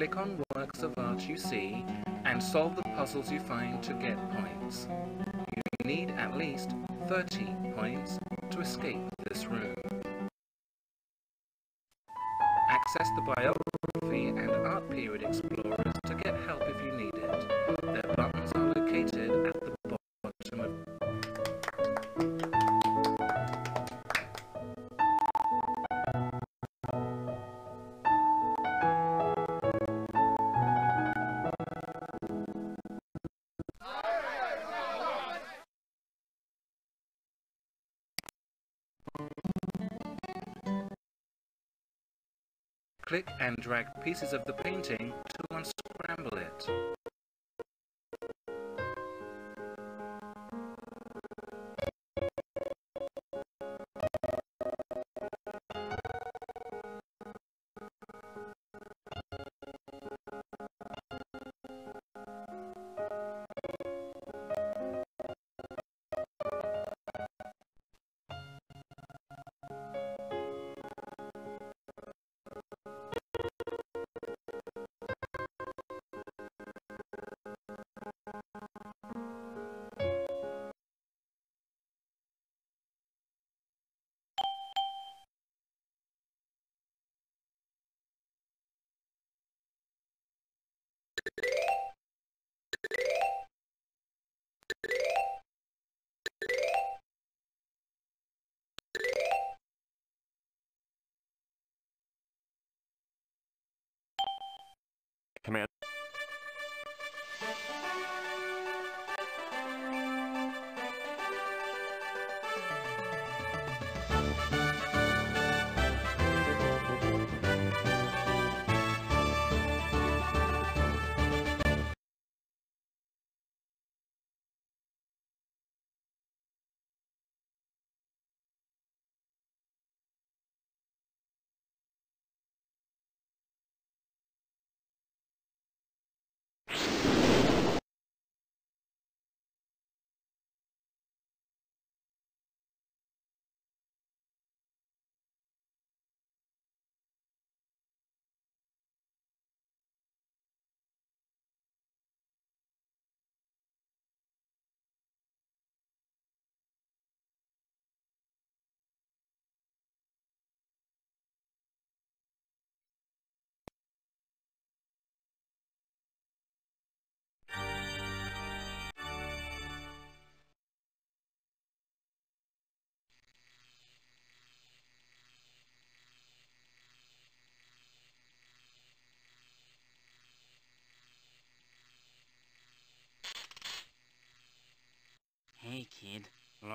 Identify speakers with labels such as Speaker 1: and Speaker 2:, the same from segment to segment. Speaker 1: click on works of art you see and solve the puzzles you find to get points. You need at least 30 points to escape this room. Access the biography and art period Click and drag pieces of the painting to unscramble it.
Speaker 2: command.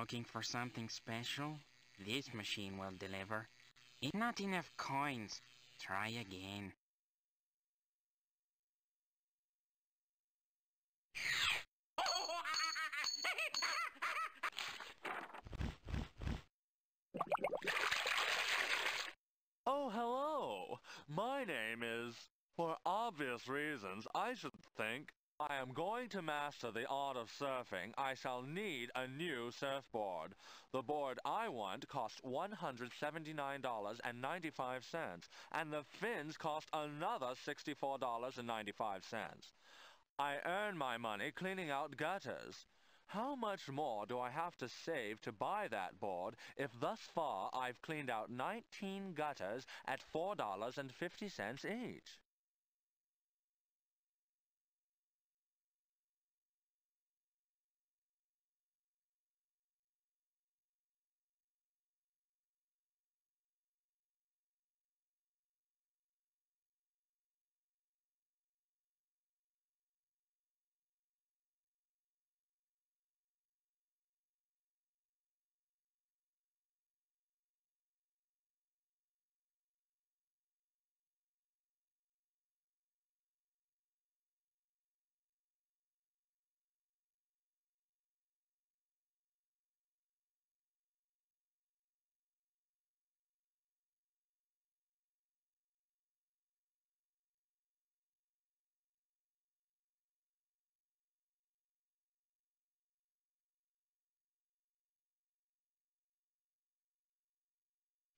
Speaker 2: looking for something special? This machine will deliver. If not enough coins. Try again.
Speaker 1: Oh, hello! My name is... For obvious reasons, I should think I am going to master the art of surfing. I shall need a new surfboard. The board I want costs $179.95, and the fins cost another $64.95. I earn my money cleaning out gutters. How much more do I have to save to buy that board if thus far I've cleaned out 19 gutters at $4.50 each?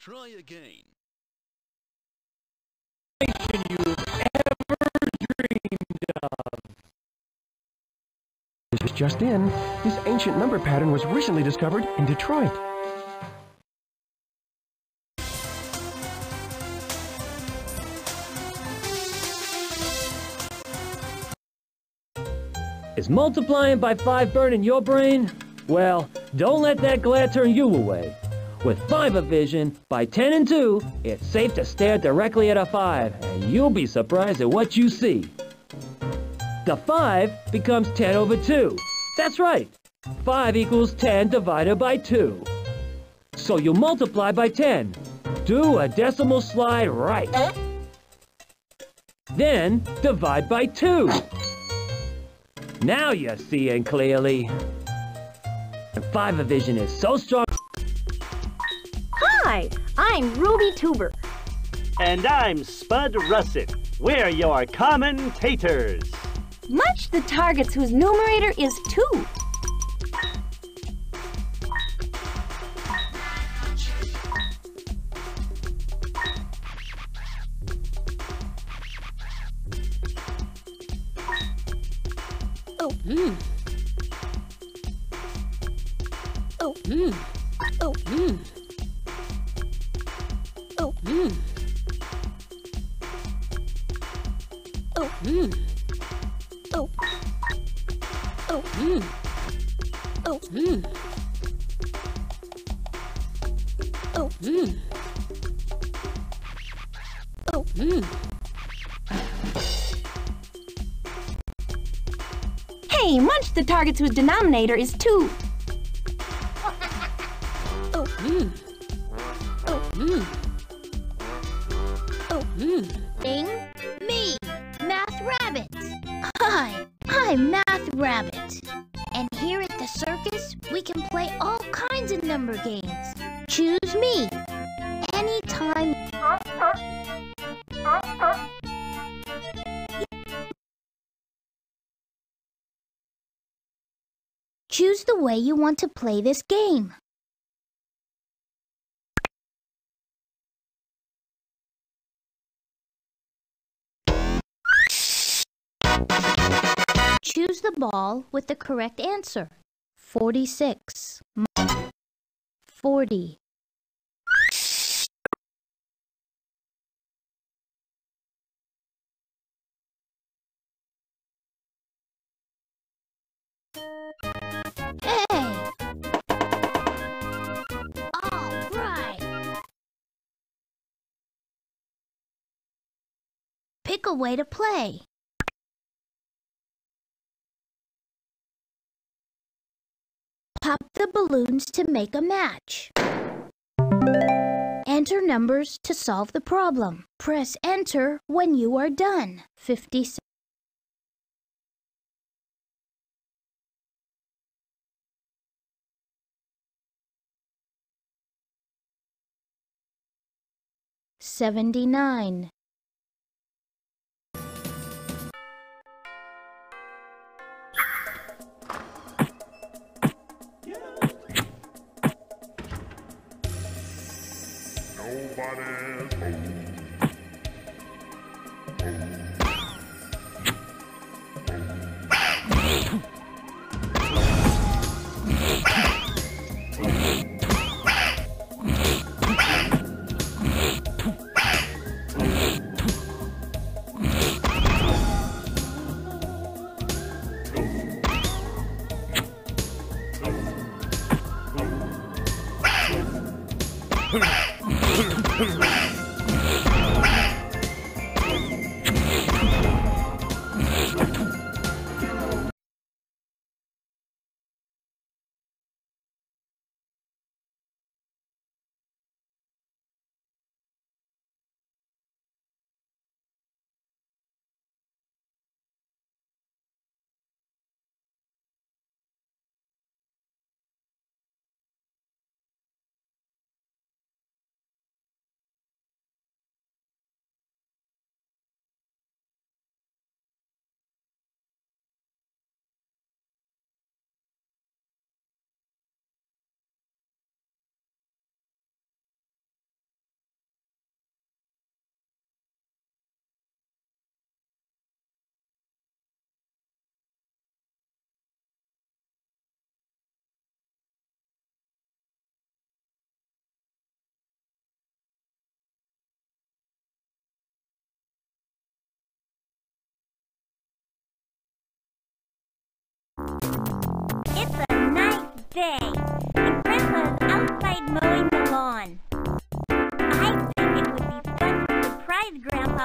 Speaker 1: Try again.
Speaker 2: you ever dreamed of.
Speaker 1: This is just in. This ancient number pattern was recently discovered in Detroit.
Speaker 2: Is multiplying by 5 burning your brain? Well, don't let that glare turn you away. With fiber vision, by 10 and 2, it's safe to stare directly at a 5, and you'll be surprised at what you see. The 5
Speaker 1: becomes 10 over 2. That's right! 5 equals 10 divided by 2.
Speaker 2: So you multiply by 10. Do a decimal slide right. Then, divide by 2. Now you're seeing clearly. And fiber vision is so strong Hi,
Speaker 1: I'm Ruby Tuber. And I'm Spud Russet. We're your commentators. Much the targets whose numerator is 2.
Speaker 2: Oh. Hmm. Oh. Hmm. Oh. Hmm.
Speaker 1: whose denominator is 2.
Speaker 2: way you want to play this game. Choose
Speaker 1: the ball with the correct answer. 46
Speaker 2: 40 Thank you pick a way to play. Pop the balloons to make a
Speaker 1: match. Enter numbers to solve the problem. Press
Speaker 2: enter when you are done. 57 79. Hmm.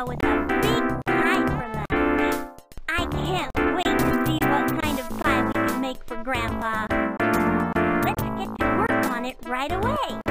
Speaker 2: with a big pie for lunch. I can't wait to see what kind of pie we can make for Grandpa. Let's get to work on it right
Speaker 1: away.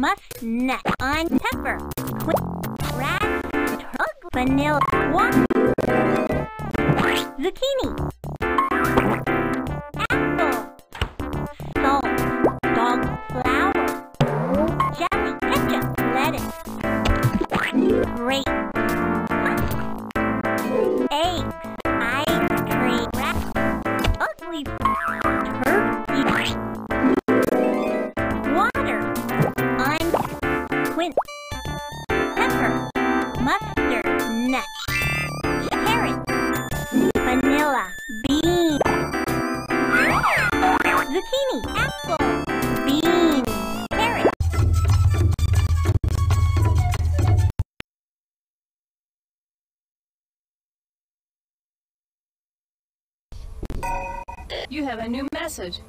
Speaker 1: musk, nut, on pepper, quick, rat,
Speaker 2: vanilla, One. zucchini. You have a new message.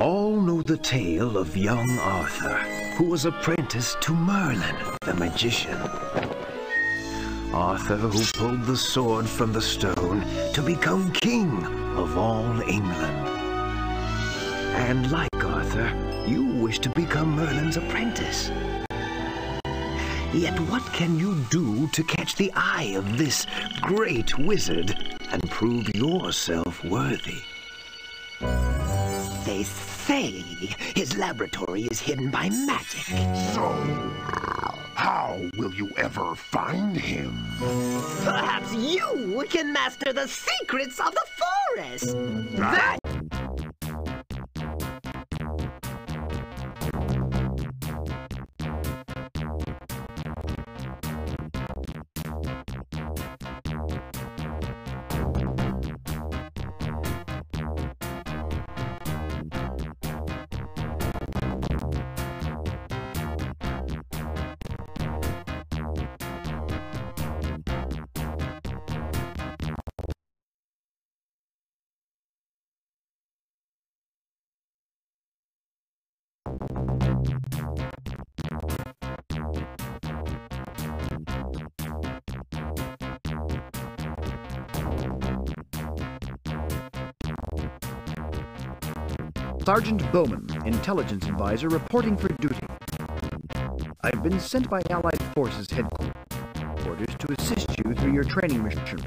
Speaker 1: All know the tale of young Arthur, who was apprenticed to Merlin, the magician. Arthur who pulled the sword from the stone to become king of all England. And like Arthur, you wish to become Merlin's apprentice. Yet what can you do to catch the eye of this great wizard and prove yourself worthy? They say his laboratory is hidden by magic. So, how will you ever find him?
Speaker 2: Perhaps you can master the secrets of the forest. Ah. That
Speaker 1: Sergeant Bowman, intelligence advisor, reporting for duty. I've been sent by Allied Forces headquarters to assist you through your training mission.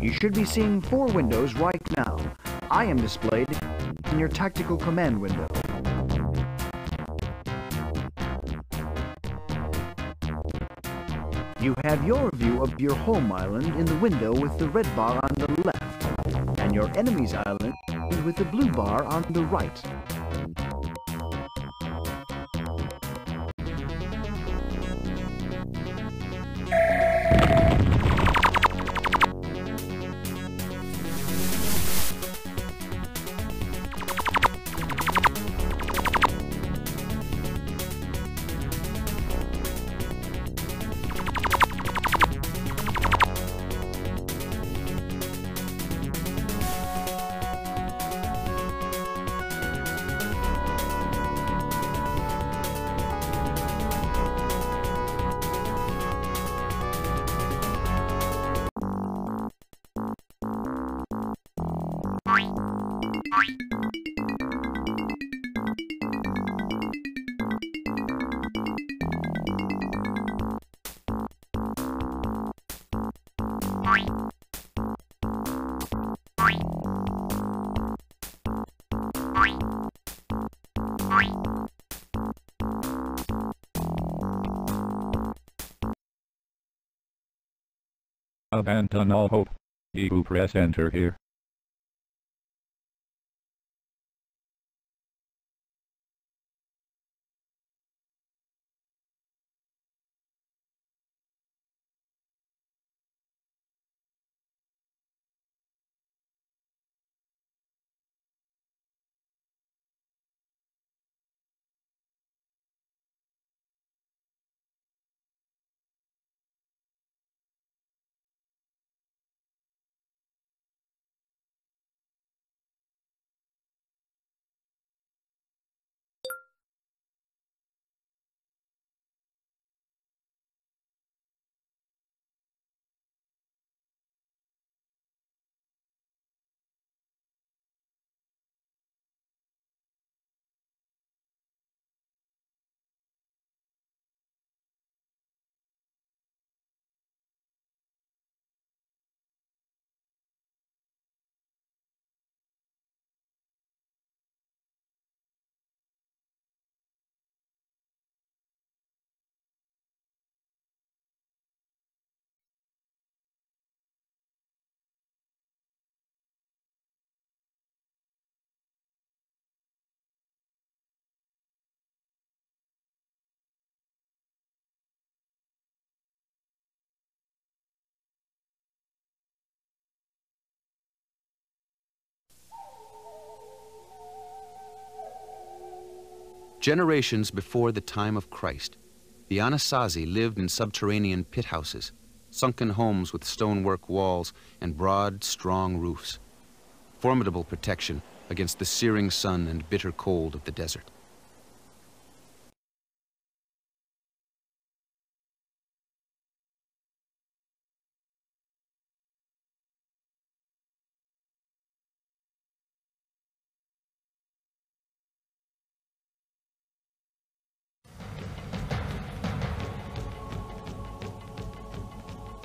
Speaker 1: You should be seeing four windows right now. I am displayed in your tactical command window. You have your view of your home island in the window with the red bar on the left, and your enemy's island with the blue bar on the right.
Speaker 2: abandon all hope. He who press enter here
Speaker 1: Generations before the time of Christ, the Anasazi lived in subterranean pit houses, sunken homes with stonework walls and broad, strong roofs. Formidable protection against the searing sun and bitter cold of the desert.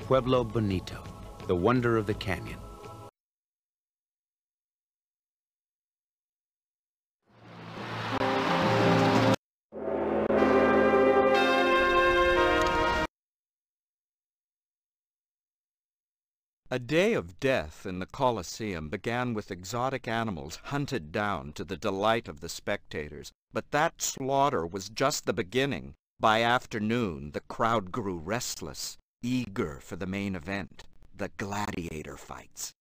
Speaker 1: Pueblo Bonito, the wonder of the canyon. A day of death in the Colosseum began with exotic animals hunted down to the delight of the spectators, but that slaughter was just the beginning. By afternoon, the crowd grew restless eager for the main event, the gladiator fights.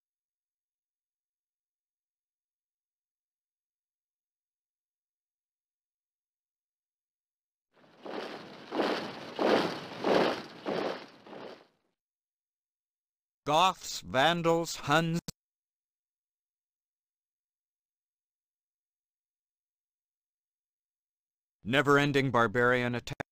Speaker 1: Goths, Vandals, Huns, never-ending barbarian attack.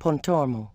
Speaker 2: Pontormo.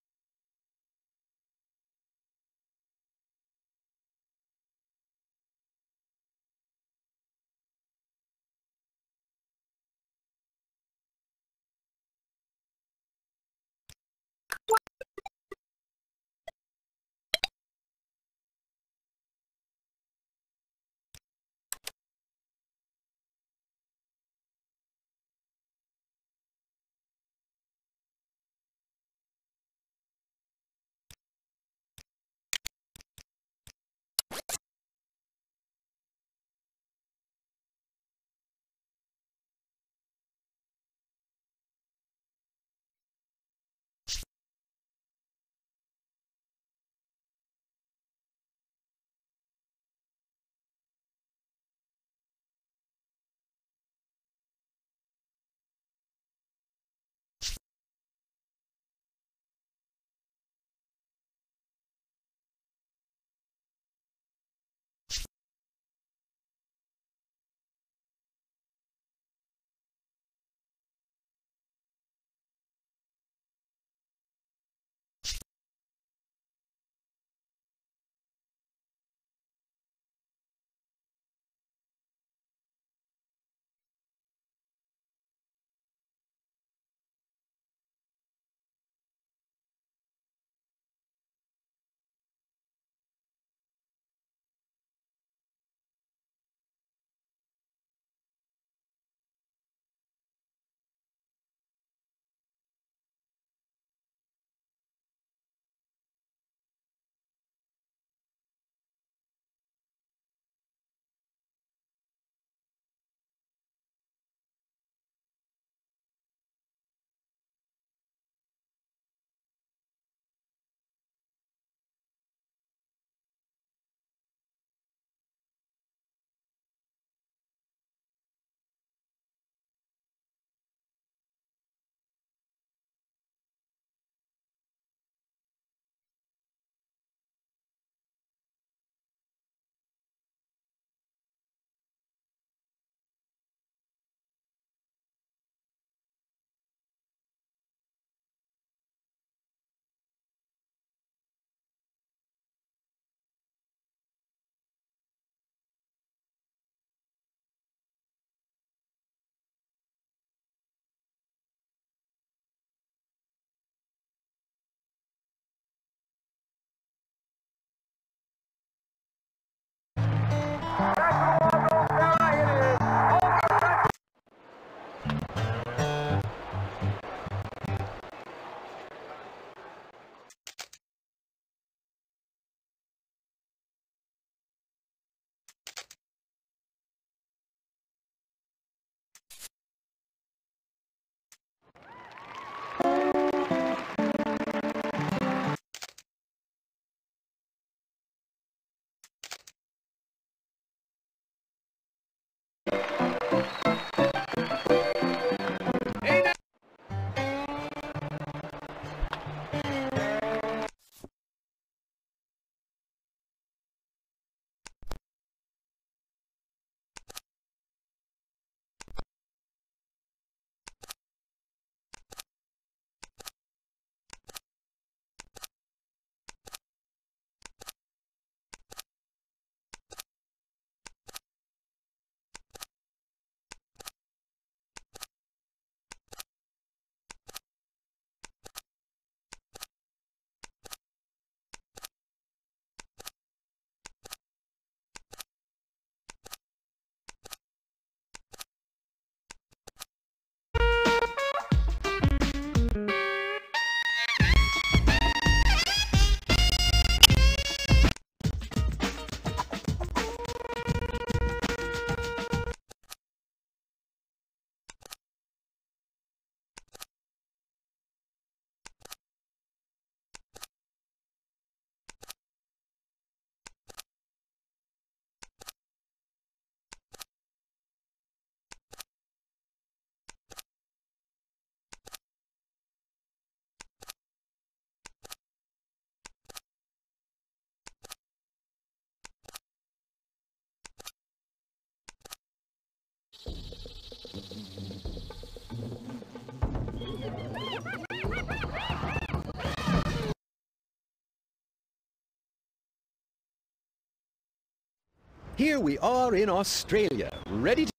Speaker 2: Here we are in Australia, ready to...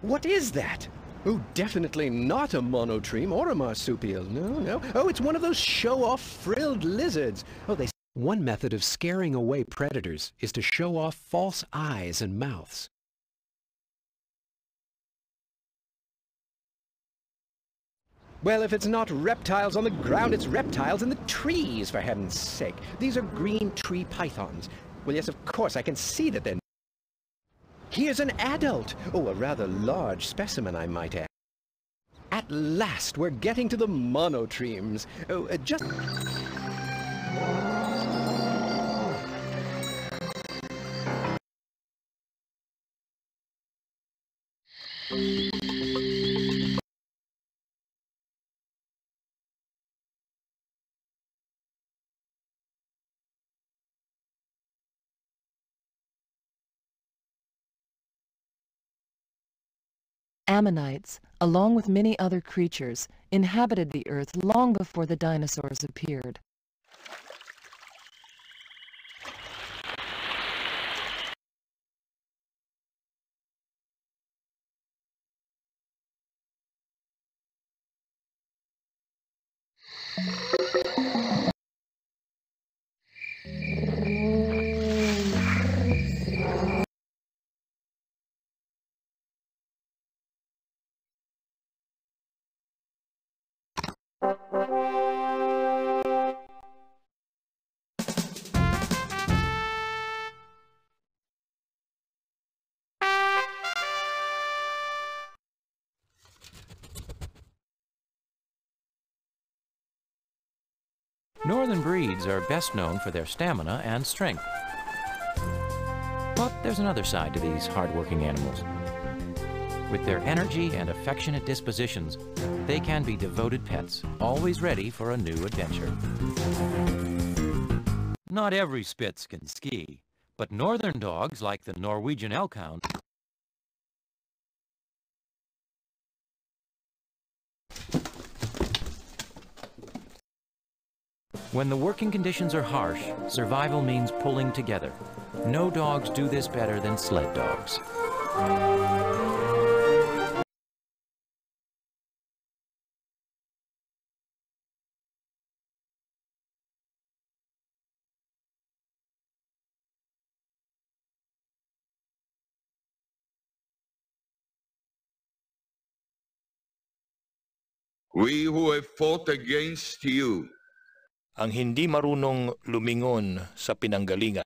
Speaker 2: What is
Speaker 1: that? Oh, definitely not a monotreme or a marsupial. No, no. Oh, it's one of those show-off frilled lizards. Oh, they... One method of scaring away predators is to show off false eyes and mouths. Well, if it's not reptiles on the ground, it's reptiles in the trees, for heaven's sake. These are green tree pythons. Well, yes, of course, I can see that they're... Here's an adult! Oh, a rather large specimen, I might add. At last, we're getting to the monotremes. Oh, uh,
Speaker 2: just... Ammonites, along with many other creatures, inhabited the earth long before the dinosaurs appeared.
Speaker 1: northern breeds are best known for their stamina and strength. But there's another side to these hardworking animals. With their energy and affectionate dispositions, they can be devoted pets, always ready for a new adventure. Not every Spitz can ski, but northern dogs like the Norwegian Elkhound When the working conditions are harsh, survival means pulling together. No dogs do this better than sled dogs.
Speaker 2: We who have fought against you
Speaker 1: ang hindi marunong lumingon sa pinanggalingan.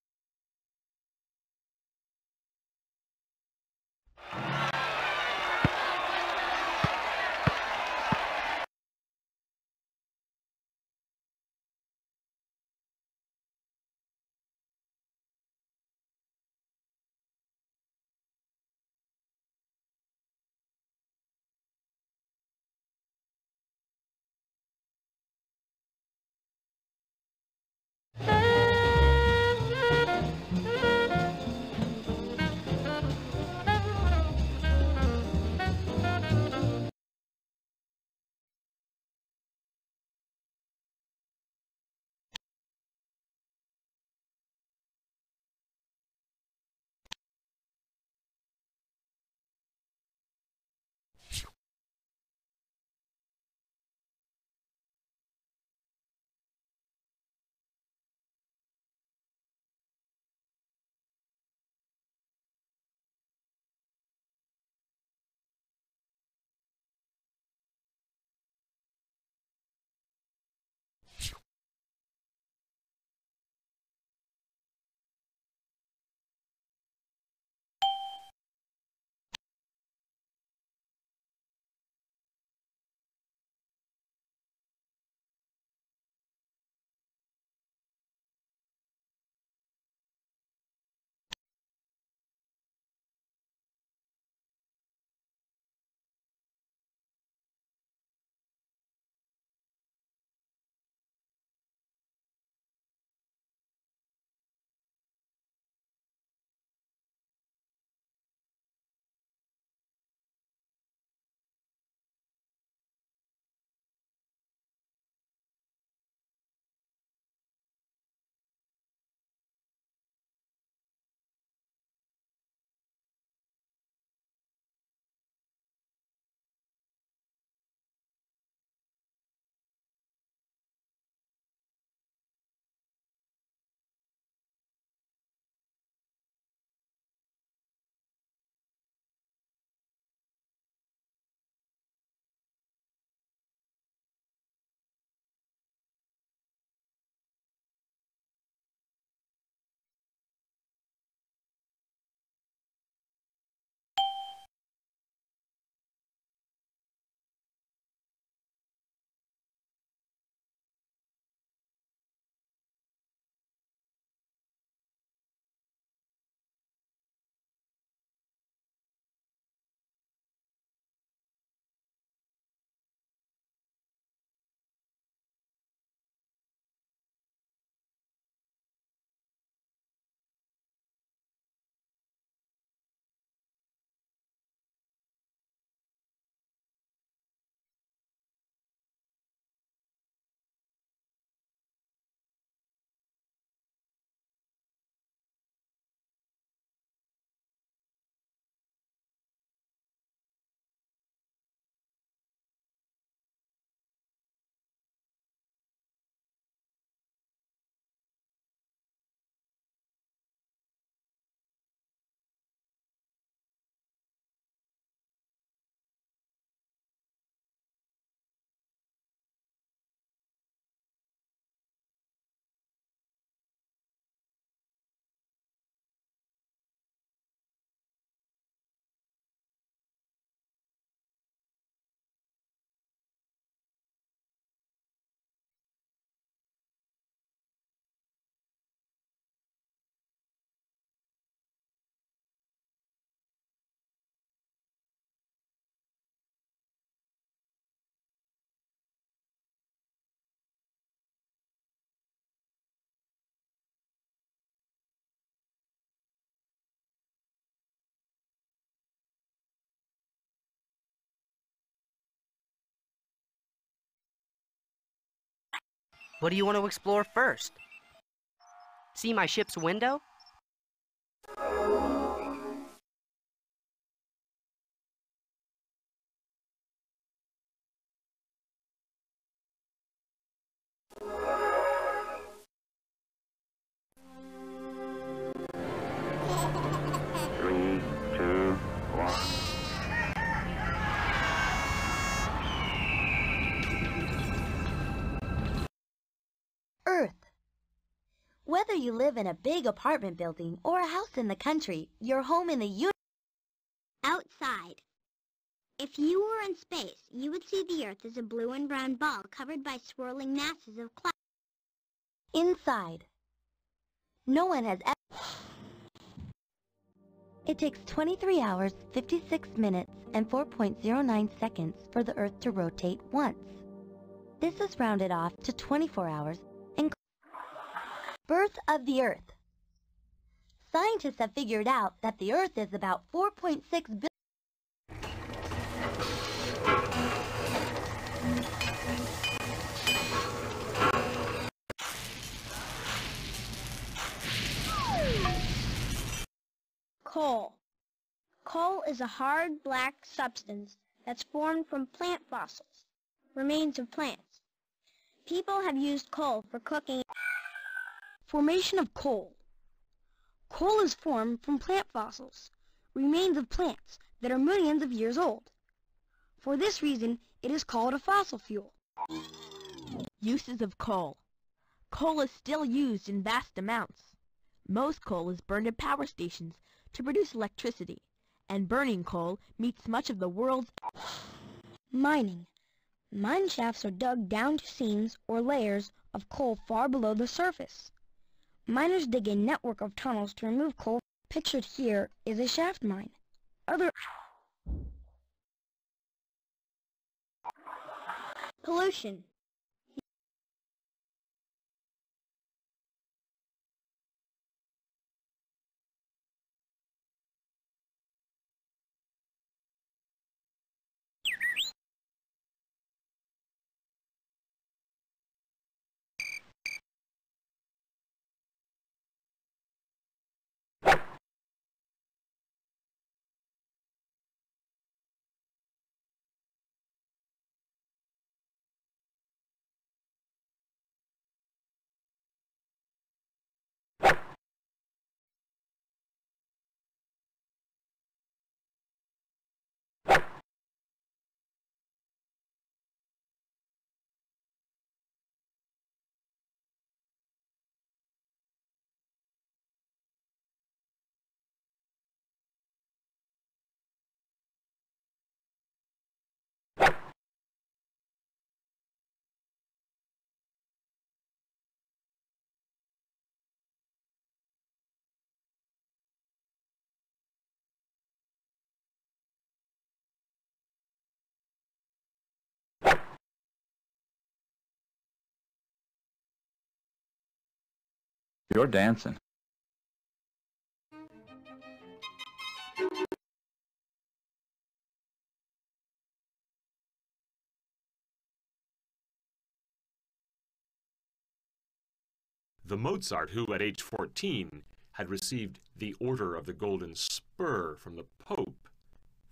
Speaker 2: What do you want to explore first? See my ship's window?
Speaker 1: live in a big apartment building or a house in the country, your home in the universe. Outside. If you were in space, you would see the Earth as a blue and brown ball covered by swirling masses of clouds. Inside. No one has ever... It takes 23 hours, 56 minutes, and 4.09 seconds for the Earth to rotate once. This is rounded off to 24 hours, Birth of the Earth. Scientists have figured out that the Earth is about 4.6 billion...
Speaker 2: Coal. Coal is a hard black substance that's formed from plant fossils, remains of plants. People have used coal for cooking... Formation of coal. Coal is
Speaker 1: formed from plant fossils, remains of plants that are millions of years old. For this reason, it is called a fossil fuel. Uses of coal. Coal is still used in vast amounts. Most coal is burned at power stations to produce electricity, and burning coal meets much of the world's...
Speaker 2: Mining. Mine shafts are dug down to seams or layers of coal far below the surface. Miners dig a network of tunnels to remove coal. Pictured here is a shaft mine. Other... Pollution. You're dancing. The Mozart who, at age 14, had received the Order of the Golden Spur from the Pope,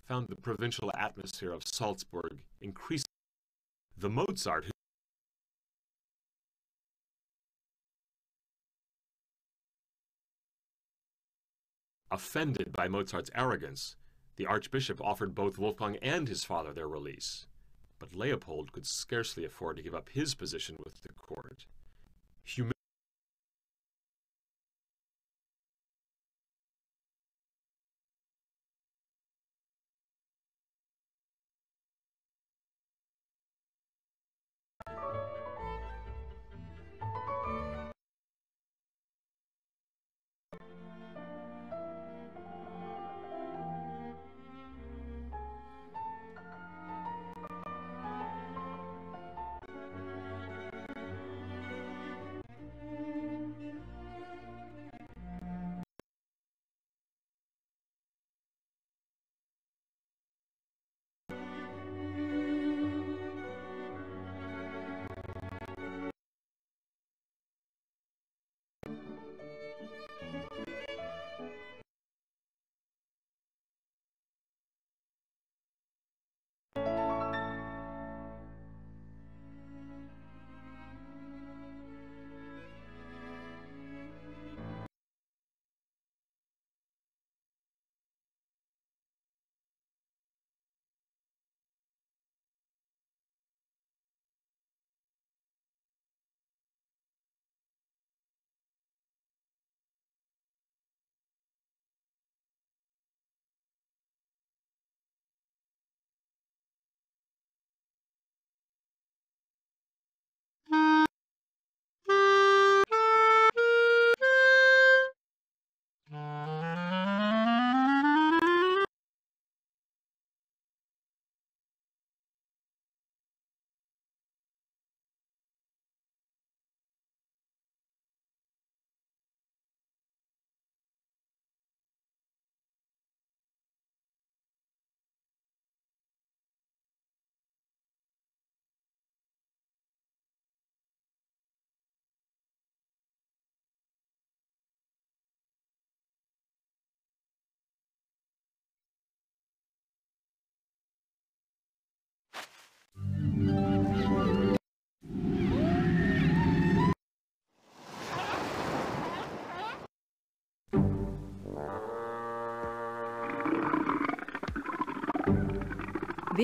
Speaker 2: found the provincial atmosphere of Salzburg increasing. The Mozart who
Speaker 1: Offended by Mozart's arrogance, the archbishop offered both Wolfgang and his father their release. But Leopold could scarcely afford to give up his position with the court.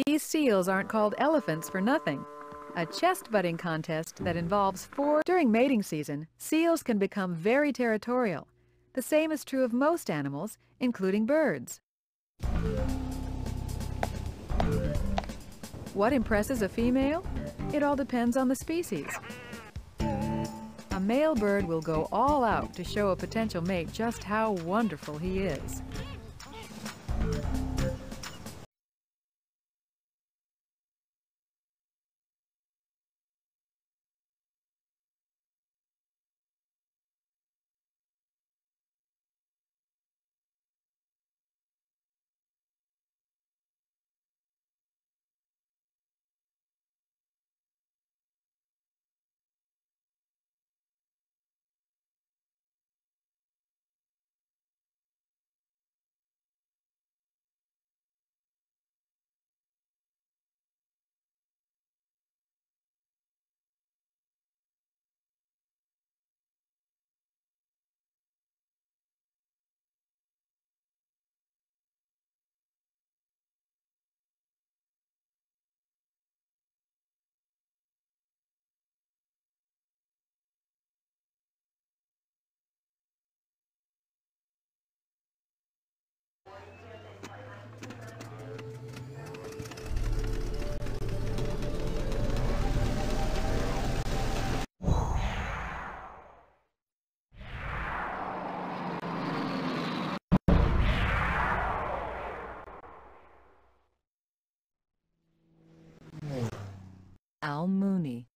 Speaker 2: These seals aren't called elephants for nothing. A chest butting contest that involves four.
Speaker 1: During mating season, seals can become very territorial. The same is true of most animals,
Speaker 2: including birds. What impresses a female? It all depends on the species. A male bird will go all out to show a potential mate just how wonderful he is. Al Mooney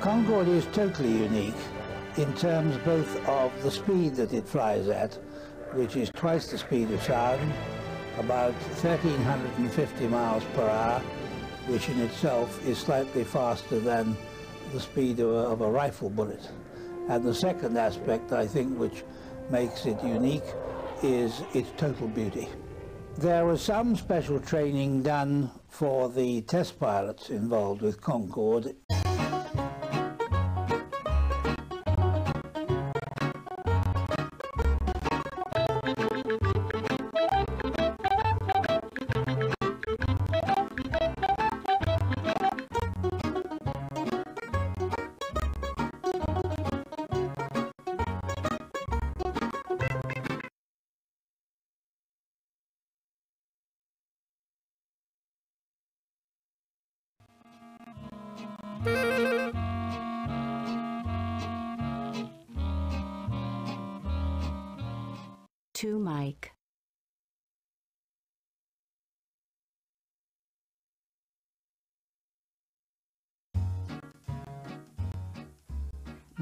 Speaker 1: Concorde is totally unique in terms both of the speed that it flies at, which is twice the speed of sound, about 1,350 miles per hour, which in itself is slightly faster than the speed of a, of a rifle bullet. And the second aspect, I think, which makes it unique is its total beauty. There was some special training done for the test pilots involved with Concorde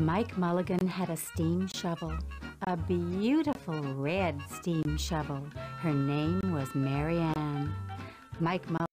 Speaker 1: Mike Mulligan had a steam shovel, a beautiful red steam shovel. Her name was
Speaker 2: Mary Anne. Mike Mulligan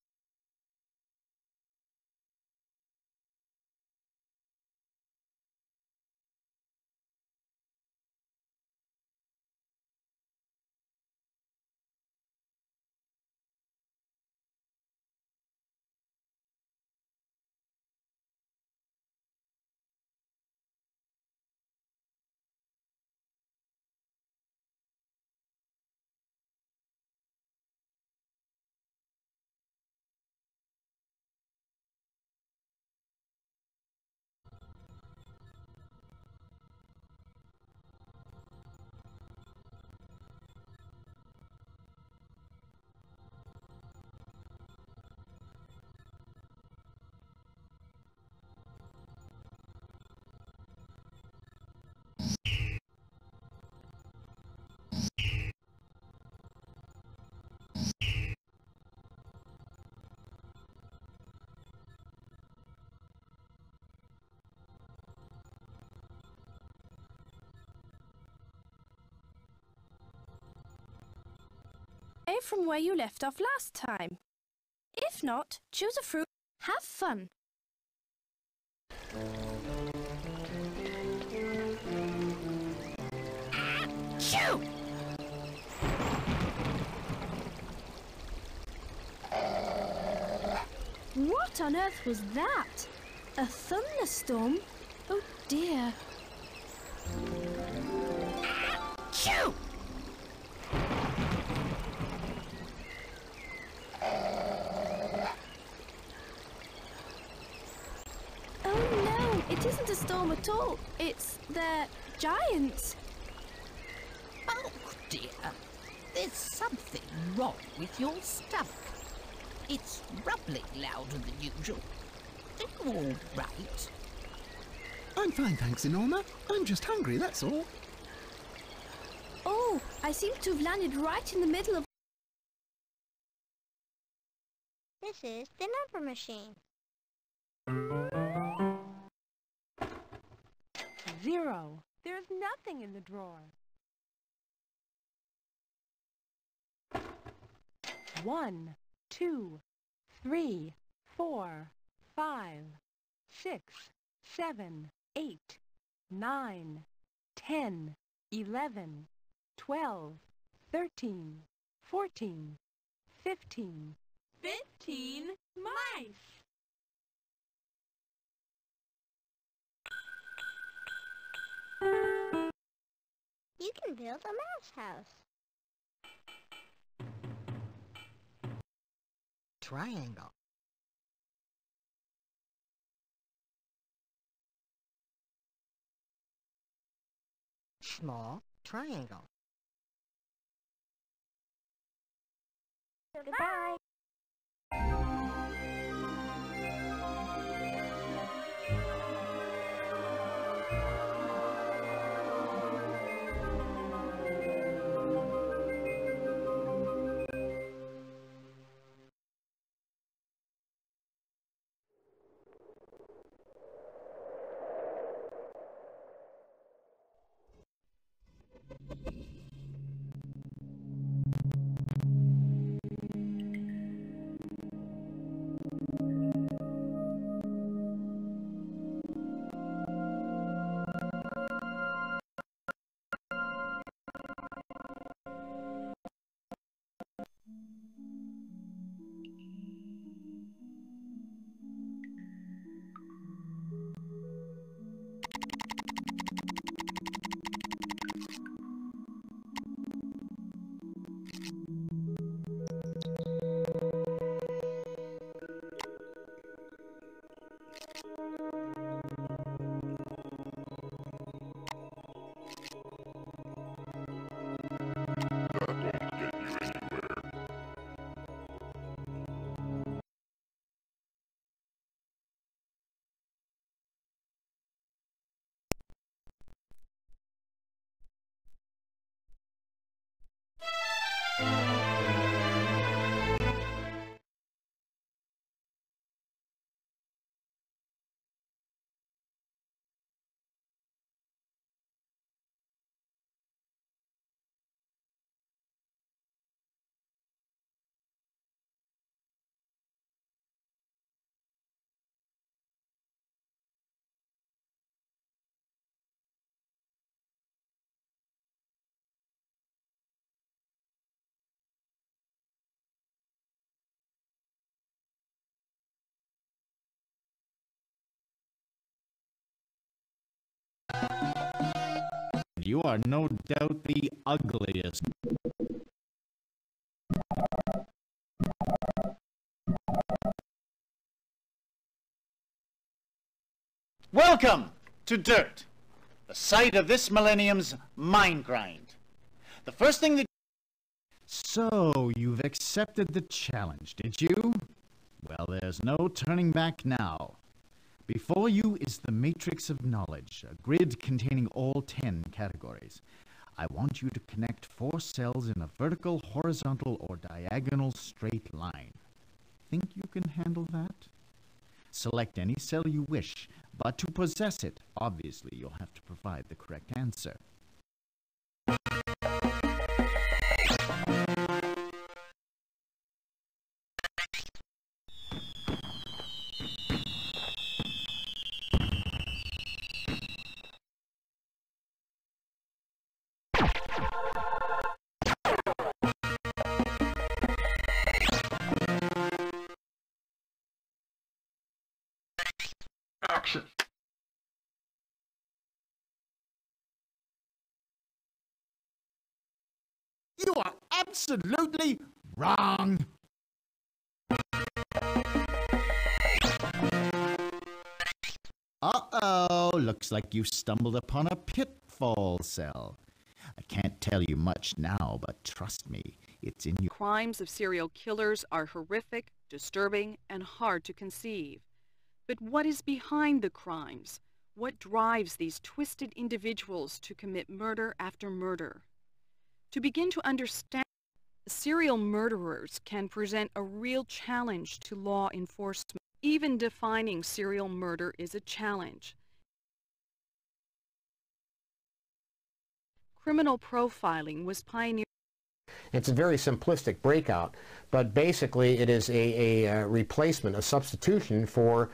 Speaker 1: from where you left off last time. If not, choose a fruit. Have fun.
Speaker 2: Achoo! What on earth was that? A thunderstorm? Oh dear. at all. It's the giants.
Speaker 1: Oh dear, there's something wrong with your stomach. It's rumbling louder than usual. Are you all right? I'm fine, thanks, Enorma. I'm just hungry, that's all.
Speaker 2: Oh, I seem to have landed right in the middle of... This is the number machine. nothing in the drawer.
Speaker 1: One, two, three, four, five, six, seven, eight, nine, ten, eleven, twelve, thirteen, fourteen,
Speaker 2: fifteen. Fifteen mice! Thank you. You can build a mouse house. Triangle. Small triangle. Goodbye. You are no doubt the ugliest. Welcome to Dirt, the site of this millennium's
Speaker 1: mind grind. The first thing that... So, you've accepted the challenge, did you? Well, there's no turning back now. Before you is the matrix of knowledge, a grid containing all 10 categories. I want you to connect four cells in a vertical, horizontal, or diagonal straight line. Think you can handle that? Select any cell you wish, but to possess it, obviously you'll have to provide the correct answer.
Speaker 2: absolutely wrong.
Speaker 1: Uh-oh, looks like you've stumbled upon a pitfall cell. I can't tell you much now, but trust me, it's in your... Crimes of serial killers are horrific, disturbing, and hard to conceive. But what is behind the crimes? What drives these twisted individuals to commit murder after murder? To begin to understand serial murderers can present a real challenge to law enforcement. Even defining serial murder
Speaker 2: is a challenge. Criminal profiling was pioneered. It's a very simplistic breakout, but
Speaker 1: basically it is a, a, a uh replacement, a substitution for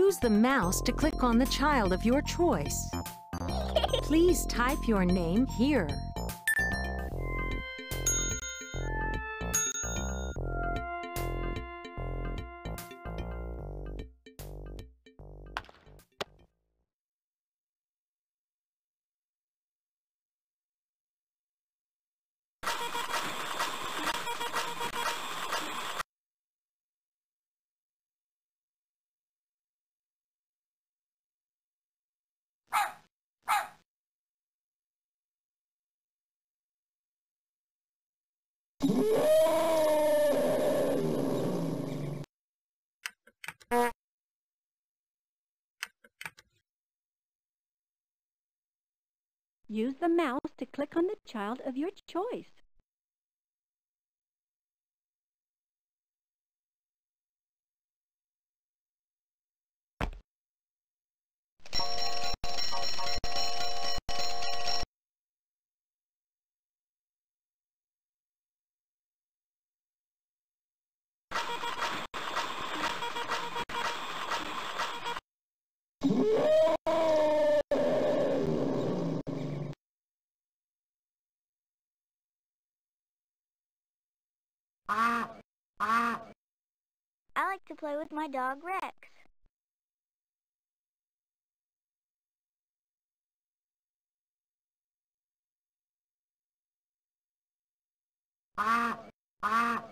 Speaker 1: Use the mouse to click on the child of your choice. Please type your name here. Use the mouse to click on the child of your choice.
Speaker 2: I like to play with my dog Rex. Ah, ah.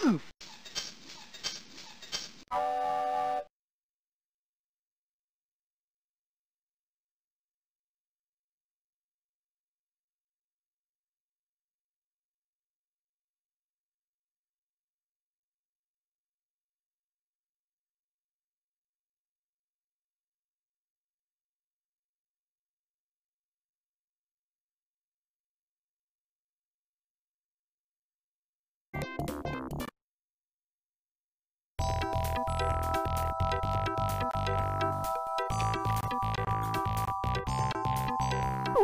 Speaker 2: you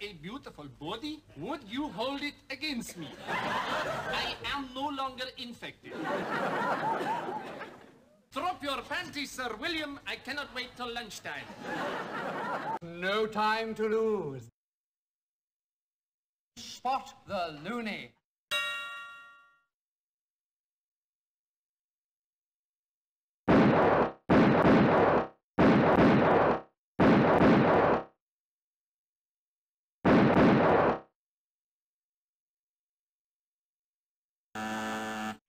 Speaker 1: a beautiful body, would you hold it against me? I am no longer infected. Drop your panties, Sir William. I cannot wait till lunchtime. No time to lose. Spot the loony.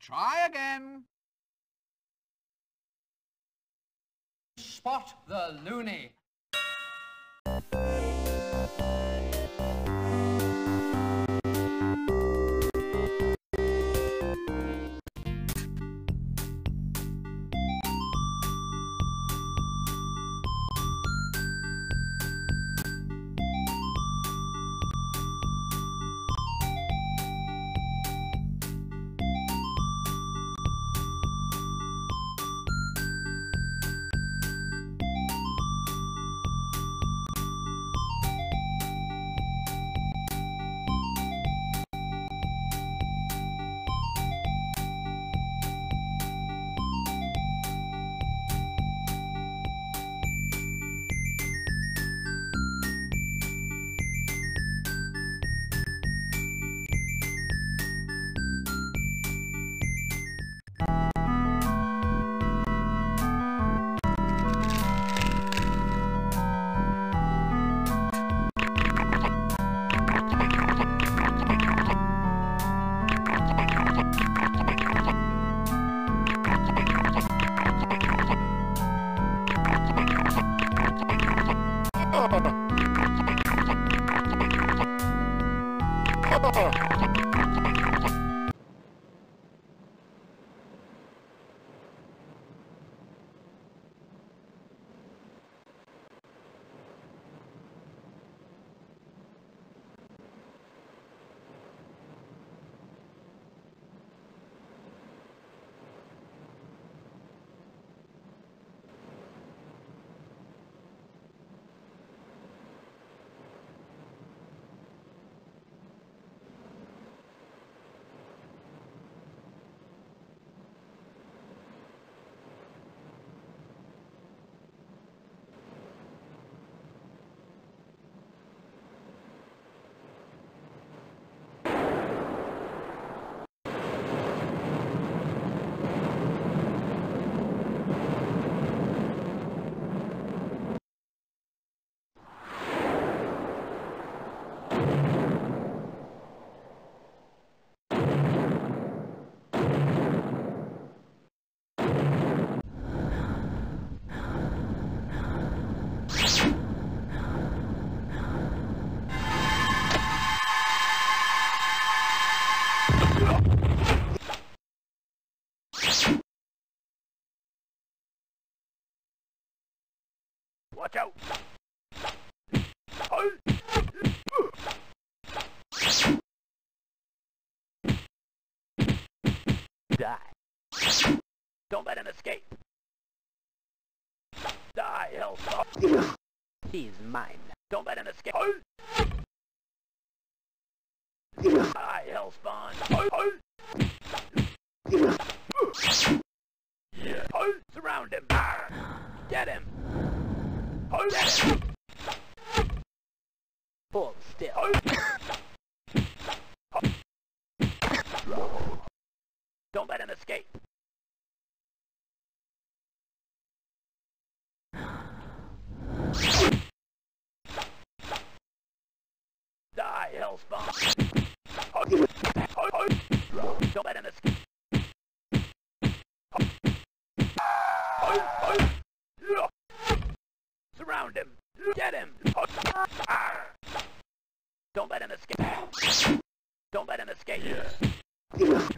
Speaker 1: Try again. Spot the loony.
Speaker 2: Watch out! Die. Don't let him escape.
Speaker 1: Die, Hellstar. He's mine. Don't let
Speaker 2: him escape. Die, Hellspawn. Yeah. Surround him. Get him. Hold still.
Speaker 1: Don't let him escape.
Speaker 2: Yeah.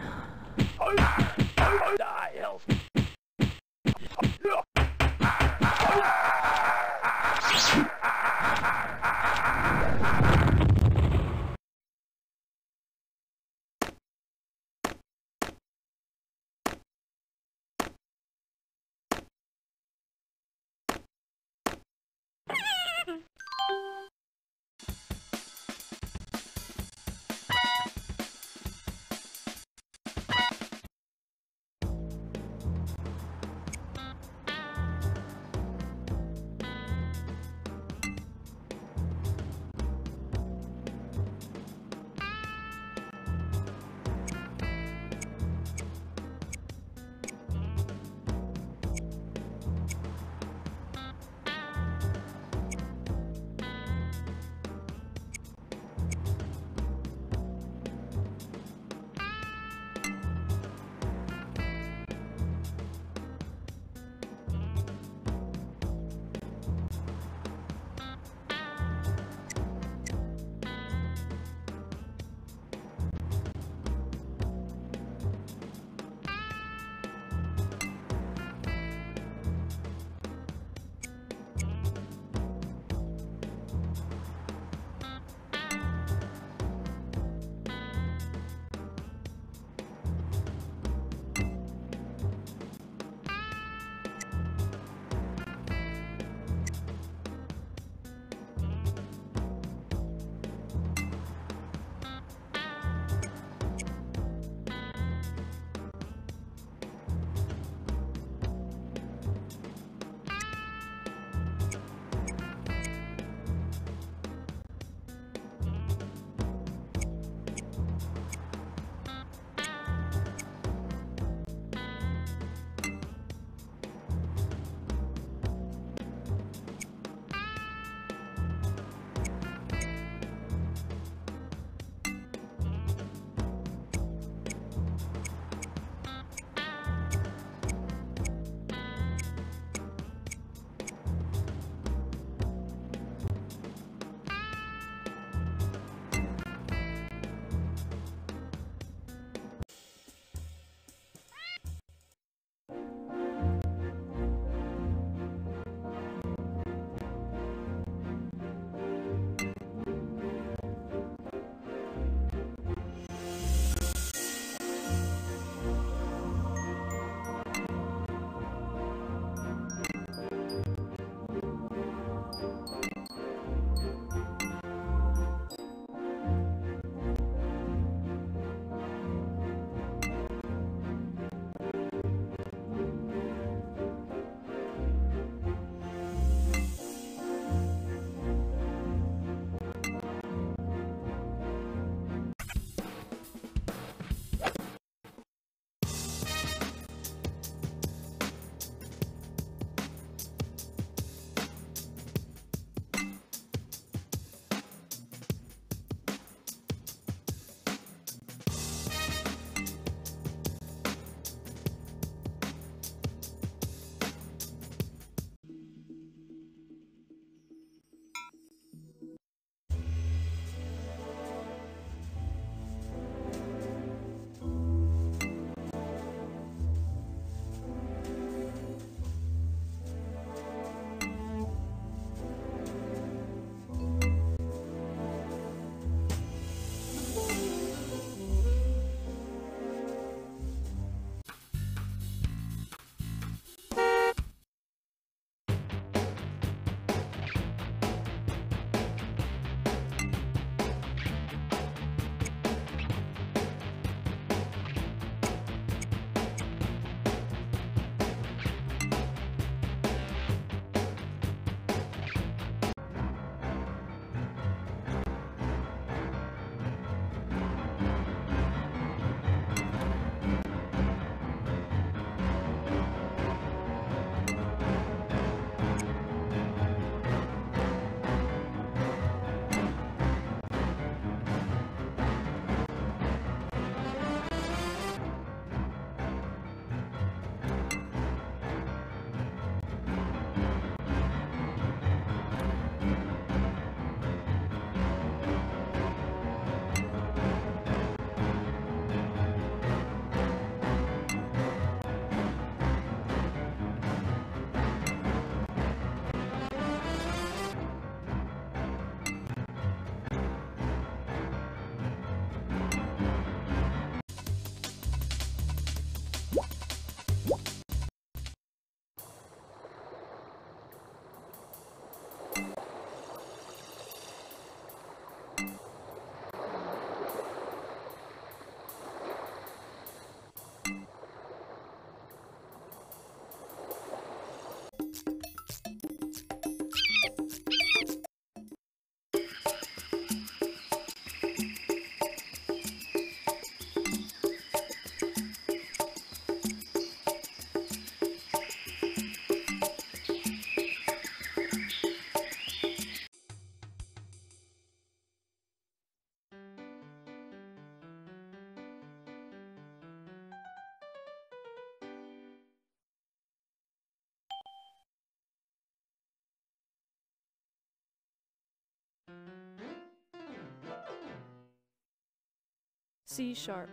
Speaker 2: C sharp,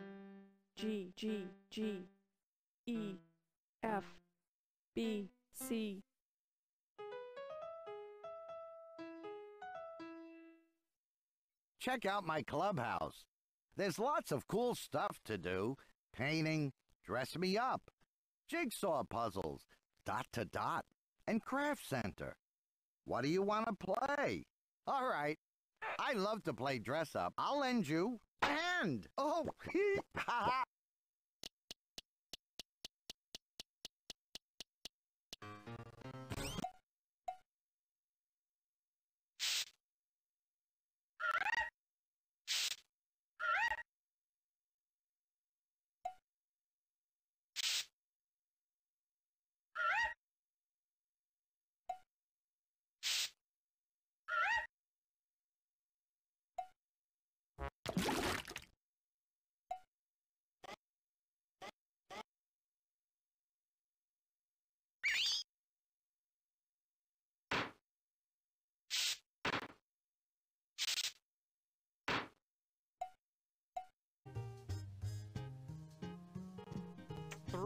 Speaker 2: G, G, G, E, F, B, C.
Speaker 1: Check out my clubhouse. There's lots of cool stuff to do. Painting, dress me up, jigsaw puzzles, dot to dot, and craft center. What do you want to play? All right. I love to play dress up. I'll lend you and, oh,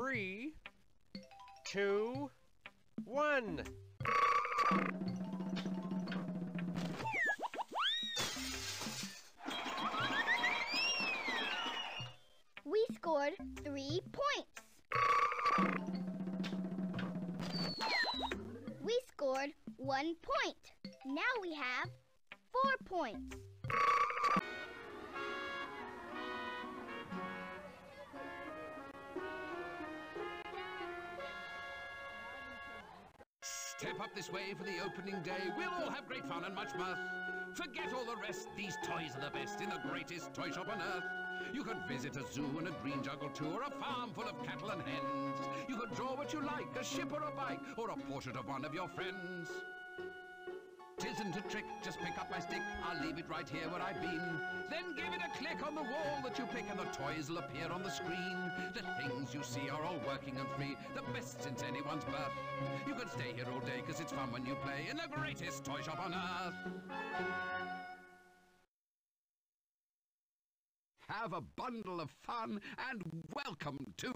Speaker 1: three, two, one.
Speaker 2: We scored three points. We scored one point. Now we have four points.
Speaker 1: up this way for the opening day. We'll all have great fun and much mirth. Forget all the rest, these toys are the best in the greatest toy shop on earth. You could visit a zoo and a green jungle too, or a farm full of cattle and hens. You could draw what you like, a ship or a bike, or a portrait of one of your friends isn't a trick. Just pick up my stick. I'll leave it right here where I've been. Then give it a click on the wall that you pick and the toys will appear on the screen. The things you see are all working and free. The best since anyone's birth. You can stay here all day because it's fun when you play in the greatest toy shop on earth. have a bundle of fun and welcome to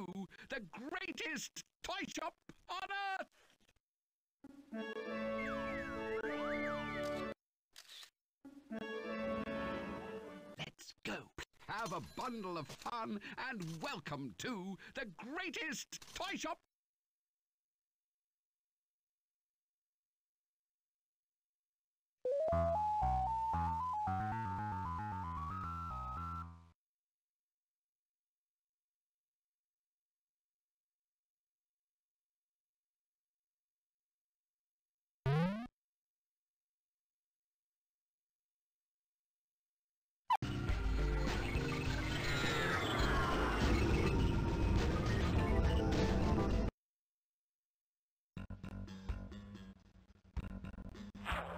Speaker 1: the greatest toy shop on earth! have a bundle of fun and welcome to the greatest toy shop Thank you.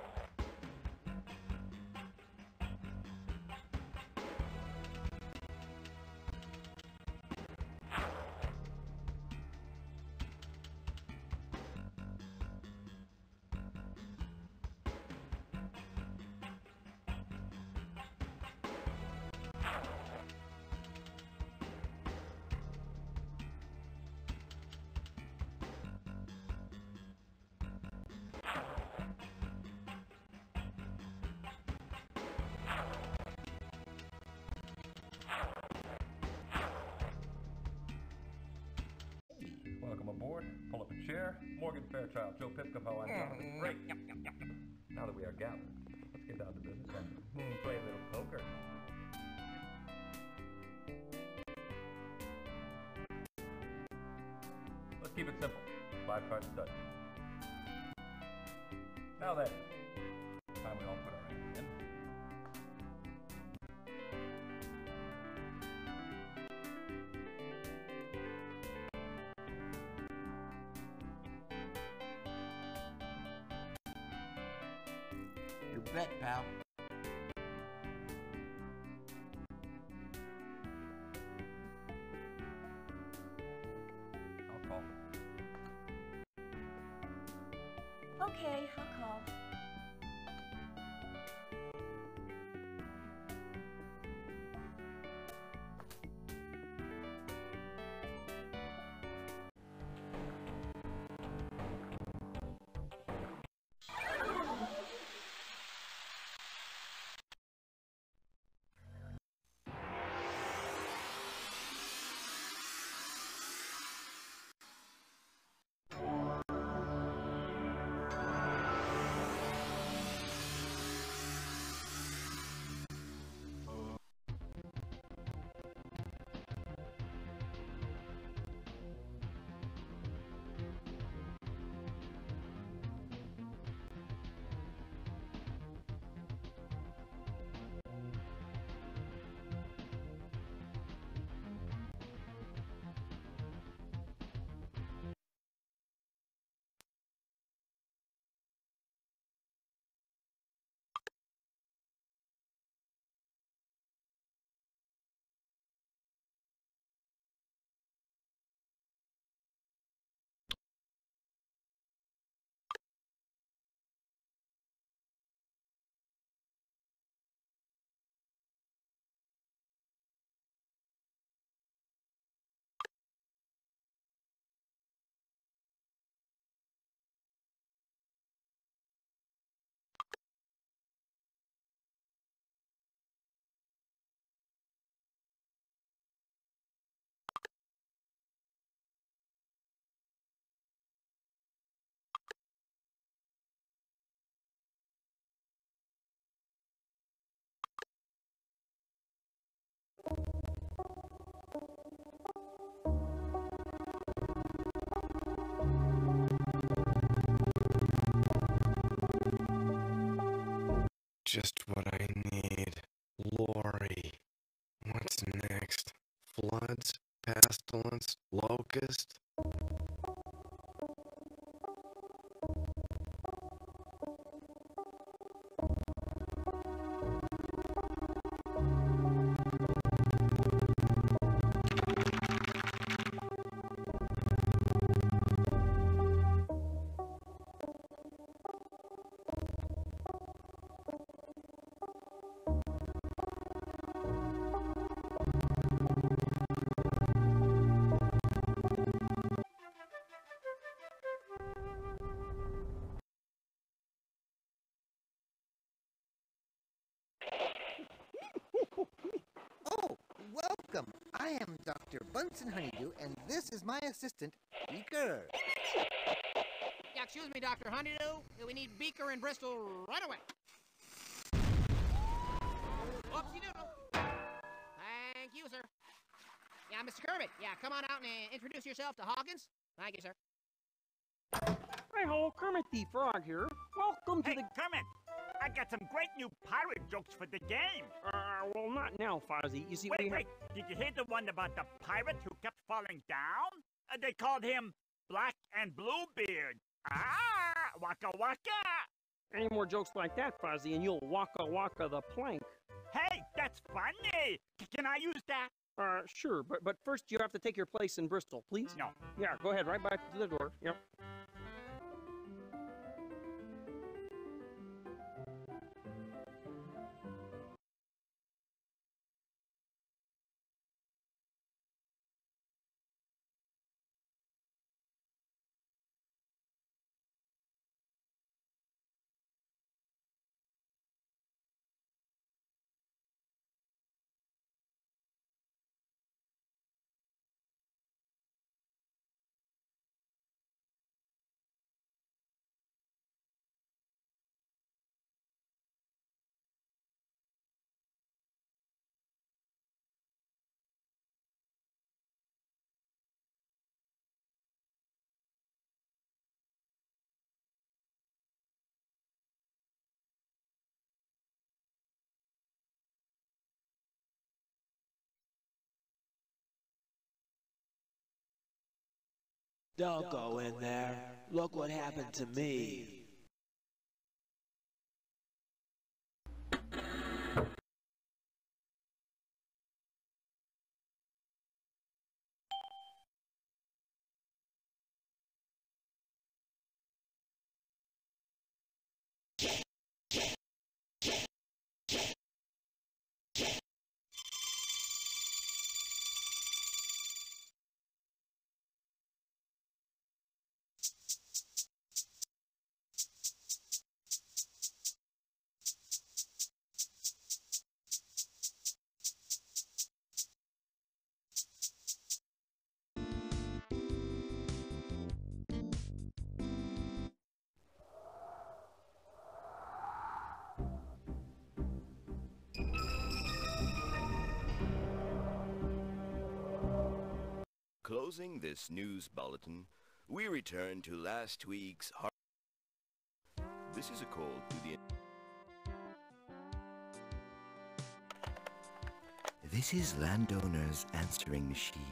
Speaker 1: pull up a chair. Morgan Fairchild, Joe Piscopo, and Jonathan Frakes. Yep, yep, yep. Now that we are gathered, let's get down to business and hmm, play a little poker. Let's keep it simple. Five card stud. Now then, vet, pal.
Speaker 2: just what I need. Lori. What's next? Floods, pestilence, locust,
Speaker 1: I am Dr. Bunsen Honeydew, and this is my assistant, Beaker. Yeah, excuse me, Dr. Honeydew. We need Beaker and Bristol right away. Oopsie doodle. Thank you, sir. Yeah, Mr. Kirby. Yeah, come on out and uh, introduce yourself to Hawkins. Thank you, sir. Hey, ho, Kermit the Frog here. Welcome to hey, the... Kermit! I got some great new pirate jokes for the game. Uh, well, not now, Fozzie. You see, wait, wait. Did you hear the one about the pirate who kept falling down? Uh, they called him Black and Bluebeard. Ah, waka waka. Any more jokes like that, Fozzie, and you'll waka waka the plank. Hey, that's funny. Can I use that? Uh, sure, but, but first you have to take your place in Bristol, please. No. Yeah, go ahead, right by the door. Yep.
Speaker 2: Don't go in there. Look what happened to me.
Speaker 1: Closing this news bulletin, we return to last week's... This is a call to the... This is landowner's answering machine.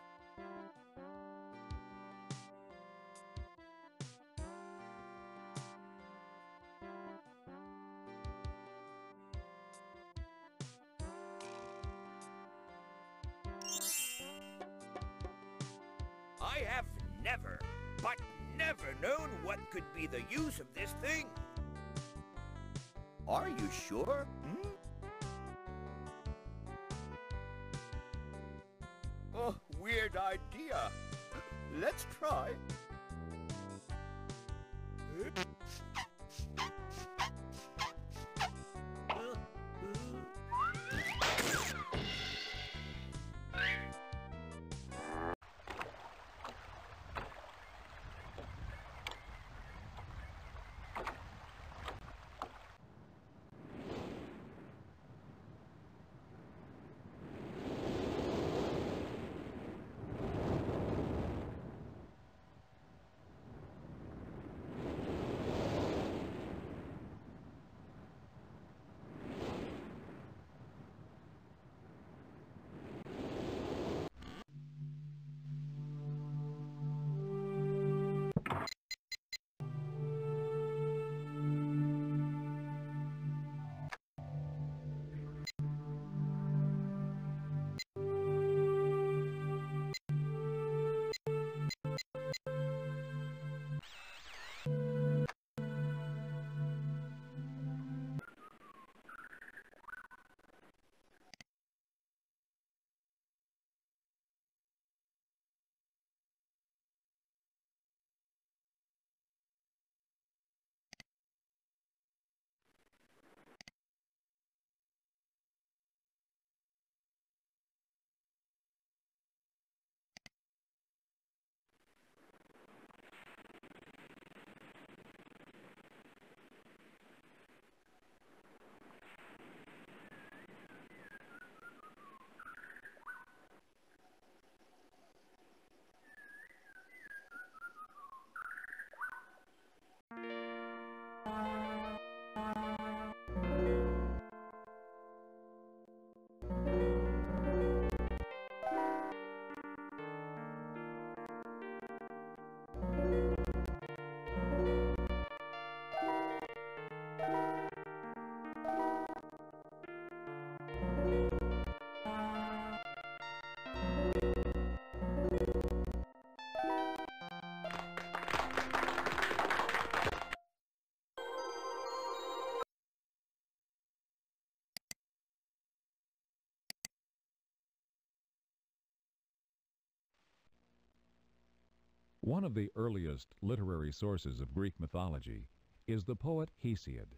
Speaker 1: One of the earliest literary sources of Greek mythology is the poet Hesiod.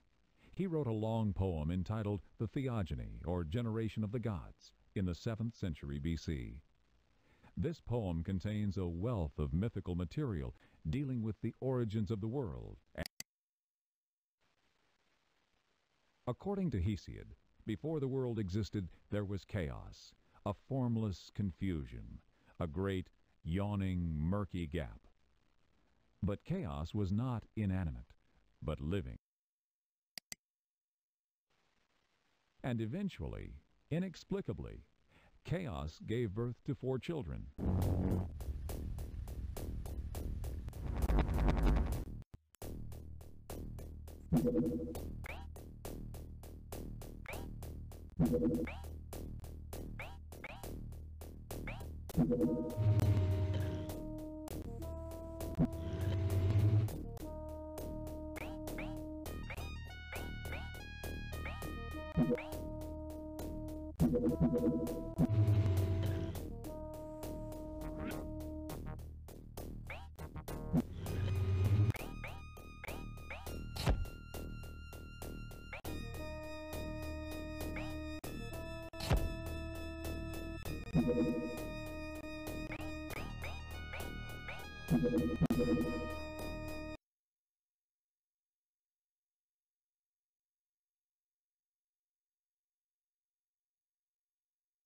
Speaker 1: He wrote a long poem entitled The Theogony, or Generation of the Gods, in the 7th century BC. This poem contains a wealth of mythical material dealing with the origins of the world. According to Hesiod, before the world existed, there was chaos, a formless confusion, a great yawning, murky gap. But chaos was not inanimate, but living. And eventually, inexplicably, chaos gave birth to four children.
Speaker 2: Thank you.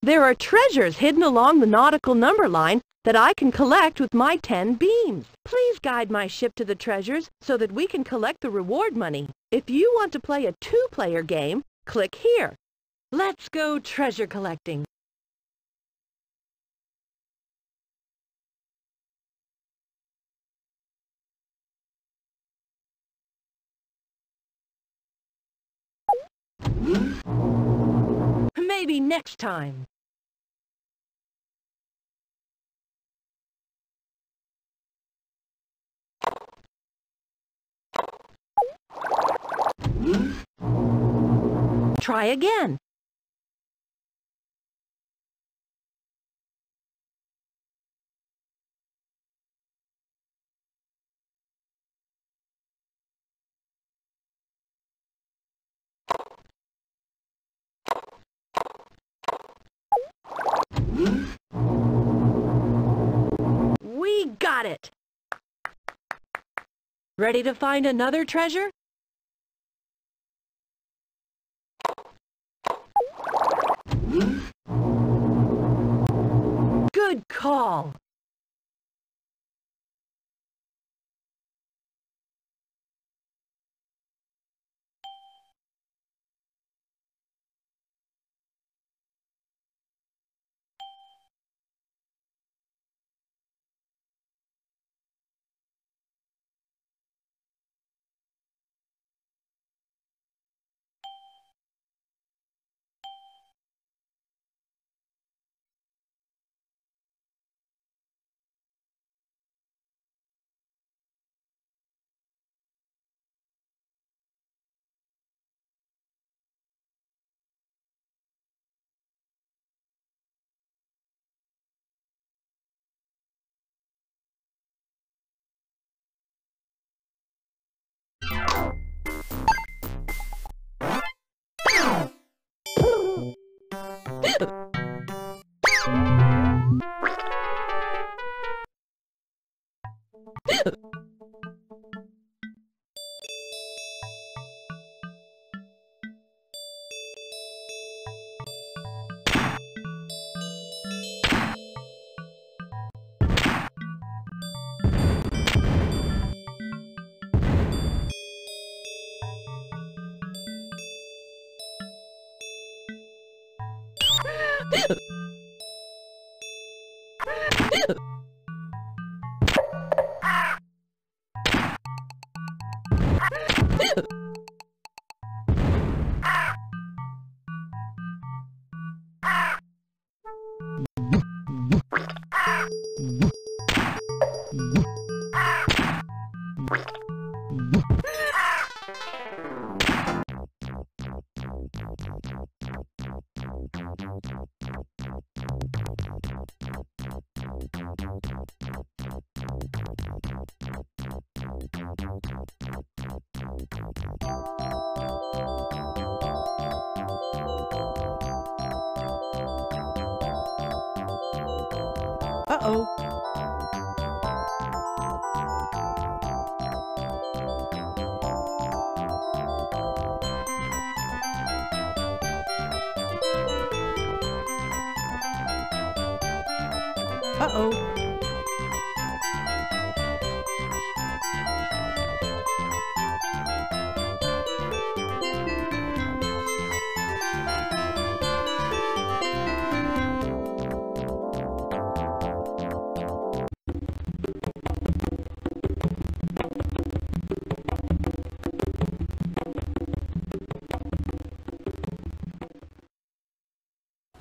Speaker 2: There are treasures hidden along the nautical number line
Speaker 1: that I can collect with my ten beams. Please guide my ship to the treasures so that we can collect the reward money. If you want to play a two-player game, click here.
Speaker 2: Let's go treasure collecting. Maybe next time. Try again.
Speaker 1: We got it! Ready to find another treasure?
Speaker 2: Good call.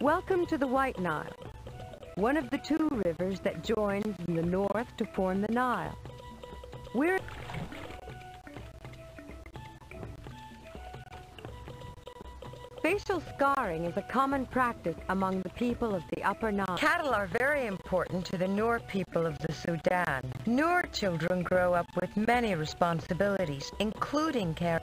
Speaker 1: Welcome to the White Nile, one of the two rivers that join from the north to form the Nile. We're Facial scarring is a common practice among the people of the Upper Nile. Cattle are very important to the Nuer people of the Sudan. Nuer children grow up with many responsibilities, including care.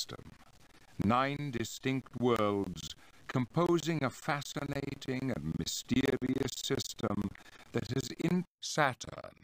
Speaker 1: system, nine distinct worlds composing a fascinating and mysterious system that is in Saturn,